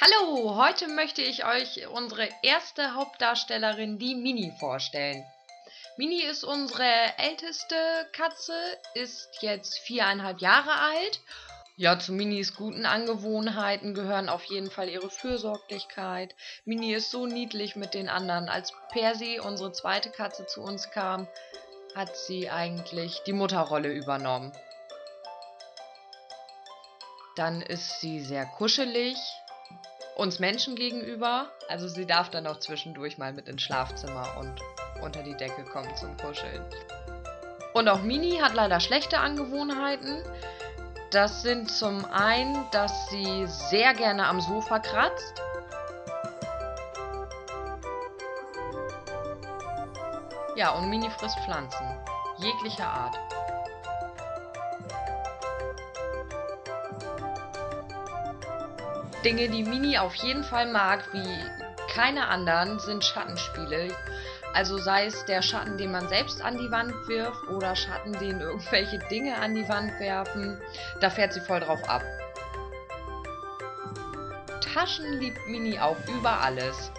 Hallo, heute möchte ich euch unsere erste Hauptdarstellerin, die Mini, vorstellen. Mini ist unsere älteste Katze, ist jetzt viereinhalb Jahre alt. Ja, zu Minis guten Angewohnheiten gehören auf jeden Fall ihre Fürsorglichkeit. Mini ist so niedlich mit den anderen. Als Persi, unsere zweite Katze, zu uns kam, hat sie eigentlich die Mutterrolle übernommen. Dann ist sie sehr kuschelig, uns Menschen gegenüber. Also sie darf dann auch zwischendurch mal mit ins Schlafzimmer und unter die Decke kommen zum Kuscheln. Und auch Mini hat leider schlechte Angewohnheiten. Das sind zum einen, dass sie sehr gerne am Sofa kratzt. Ja, und Mini frisst Pflanzen. Jeglicher Art. Dinge, die Mini auf jeden Fall mag, wie keine anderen, sind Schattenspiele. Also sei es der Schatten, den man selbst an die Wand wirft oder Schatten, den irgendwelche Dinge an die Wand werfen. Da fährt sie voll drauf ab. Taschen liebt Mini auch über alles.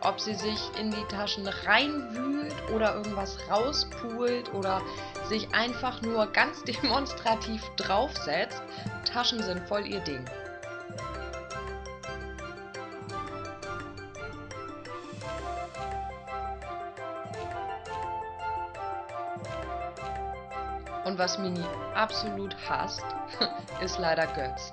Ob sie sich in die Taschen reinwühlt oder irgendwas rauspult oder sich einfach nur ganz demonstrativ draufsetzt, Taschen sind voll ihr Ding. Und was Mini absolut hasst, ist leider Götz.